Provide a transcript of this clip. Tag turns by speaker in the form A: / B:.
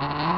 A: Ah.